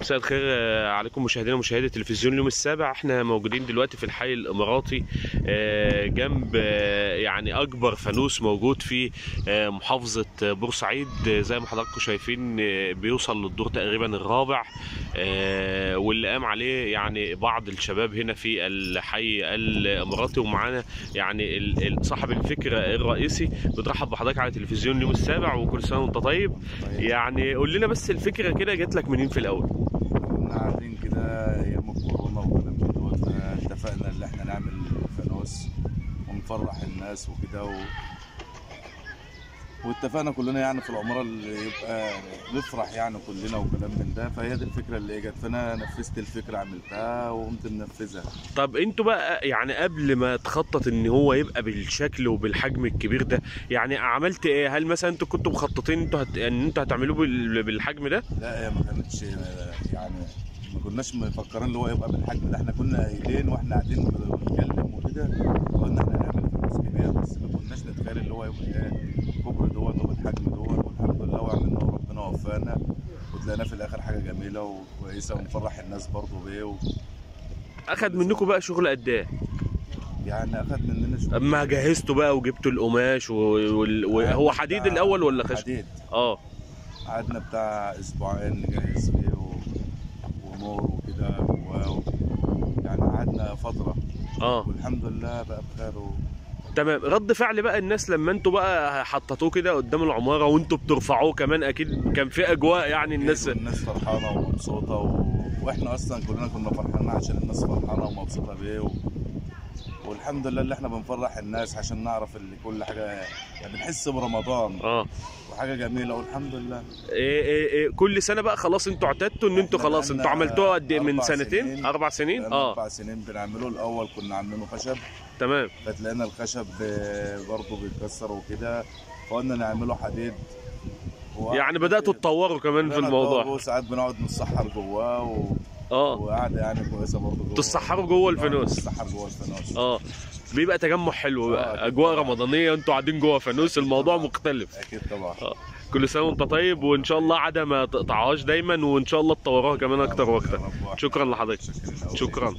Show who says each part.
Speaker 1: مساء الخير آه، عليكم مشاهدينا ومشاهدي تلفزيون اليوم السابع. إحنا موجودين دلوقتي في الحي الاماراتي آه، جنب آه، يعني اكبر فانوس موجود في محافظة بورسعيد. زي ما حضراتكم شايفين بيوصل للدور تقريبا الرابع. واللي قام عليه يعني بعض الشباب هنا في الحي الإماراتي ومعانا يعني صاحب الفكرة الرئيسي بترحب بحضرتك على تلفزيون اليوم السابع وكل سنة وأنت طيب. يعني قول لنا بس الفكرة كده جات لك منين في الأول؟
Speaker 2: كنا قاعدين كده أيام الكورونا وكلام من دوت فاتفقنا إن إحنا نعمل فانوس ونفرح الناس وكده و... واتفقنا كلنا يعني في العمارة اللي يبقى نفرح يعني كلنا وكلام من ده فهي دي الفكرة اللي اجت فأنا نفذت الفكرة عملتها وقمت منفذها.
Speaker 1: طب أنتوا بقى يعني قبل ما تخطط إن هو يبقى بالشكل وبالحجم الكبير ده يعني عملت إيه؟ هل مثلا أنتوا كنتوا مخططين أنتوا هت... إن أنتوا هتعملوه بال... بالحجم ده؟
Speaker 2: لا هي ما كانتش يعني ما كناش مفكرين اللي هو يبقى بالحجم ده. إحنا كنا قايلين وإحنا قاعدين بنتكلم وكده قلنا إحنا هنعمل فلوس كبير بس ما كناش نتخيل اللي هو يبقى إيه كبر دوت وبالحجم دوت والحمد لله وعملناه وربنا وفقنا وطلعنا في الآخر حاجة جميله وكويسه ونفرح الناس برضه بيه و...
Speaker 1: اخد منكم بقى شغل قد إيه؟
Speaker 2: يعني اخد مننا شوية
Speaker 1: اما جهزتوا بقى وجبتوا القماش. وال... وهو حديد الأول ولا خشب؟
Speaker 2: حديد.
Speaker 1: آه.
Speaker 2: قعدنا بتاع أسبوعين نجهز فيه و... ونور وكده و... يعني قعدنا فترة.
Speaker 1: آه.
Speaker 2: والحمد لله بقى بخير و...
Speaker 1: تمام. رد فعل بقى الناس لما أنتوا بقى حطيتوه كده قدام العمارة وانتوا بترفعوه كمان أكيد كان في أجواء يعني الناس
Speaker 2: الناس فرحانة ومبسوطة و... وإحنا أصلا كلنا كنا فرحانين عشان الناس فرحانة ومبسوطة بيه و... والحمد لله اللي إحنا بنفرح الناس عشان نعرف اللي كل حاجة يعني بنحس برمضان.
Speaker 1: آه.
Speaker 2: وحاجه جميلة والحمد لله.
Speaker 1: إيه إيه إيه. كل سنة بقى خلاص أنتوا اعتدتوا ان
Speaker 2: أنتوا
Speaker 1: خلاص أنتوا عملتوها قد إيه؟ من سنتين؟
Speaker 2: سنين.
Speaker 1: أربع سنين؟ آه.
Speaker 2: أربع سنين بنعمله. الأول كنا عاملينه خشب.
Speaker 1: تمام.
Speaker 2: فتلاقينا الخشب برضه بيتكسر وكده. فقلنا نعمله حديد.
Speaker 1: يعني بدأتوا تطوروا كمان في الموضوع.
Speaker 2: نطور وساعات بنقعد نتسحر جواه و...
Speaker 1: آه.
Speaker 2: وقعده يعني كويسة برضه جوه.
Speaker 1: تتسحروا جوه الفانوس.
Speaker 2: تتسحر جوه الفانوس.
Speaker 1: آه. بيبقى تجمع حلو
Speaker 2: آه،
Speaker 1: بقى
Speaker 2: أجواء.
Speaker 1: رمضانية أنتوا قاعدين جوه فانوس الموضوع
Speaker 2: طبعا.
Speaker 1: مختلف
Speaker 2: أكيد طبعا
Speaker 1: آه كل سنة وأنت طيب وإن شاء الله عادة ما تقطعهاش دايما وإن شاء الله تطوروها كمان أكتر
Speaker 2: وأكتر.
Speaker 1: شكرا لحضرتك. شكرا